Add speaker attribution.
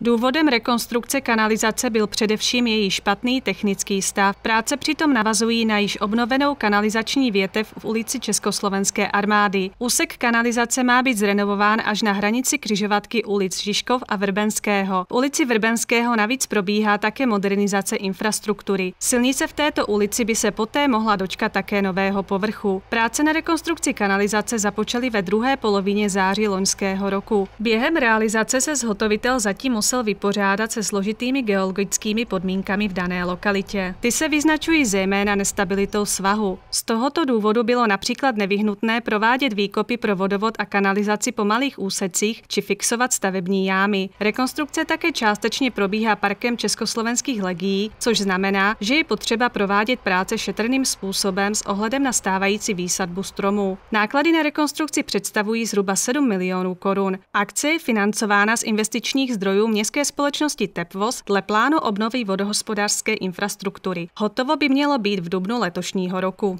Speaker 1: Důvodem rekonstrukce kanalizace byl především její špatný technický stav. Práce přitom navazují na již obnovenou kanalizační větev v ulici Československé armády. Úsek kanalizace má být zrenovován až na hranici křižovatky ulic Žižkov a Vrbenského. V ulici Vrbenského navíc probíhá také modernizace infrastruktury. Silnice v této ulici by se poté mohla dočkat také nového povrchu. Práce na rekonstrukci kanalizace započaly ve druhé polovině září loňského roku. Během realizace se zhotovitel zatím musel vypořádat se složitými geologickými podmínkami v dané lokalitě. Ty se vyznačují zejména nestabilitou svahu. Z tohoto důvodu bylo například nevyhnutné provádět výkopy pro vodovod a kanalizaci po malých úsecích či fixovat stavební jámy. Rekonstrukce také částečně probíhá parkem československých legií, což znamená, že je potřeba provádět práce šetrným způsobem s ohledem na stávající výsadbu stromů. Náklady na rekonstrukci představují zhruba 7 milionů korun. Akce je financována z investičních zdrojů městské společnosti Tepvos dle plánu obnovy vodohospodářské infrastruktury. Hotovo by mělo být v dubnu letošního roku.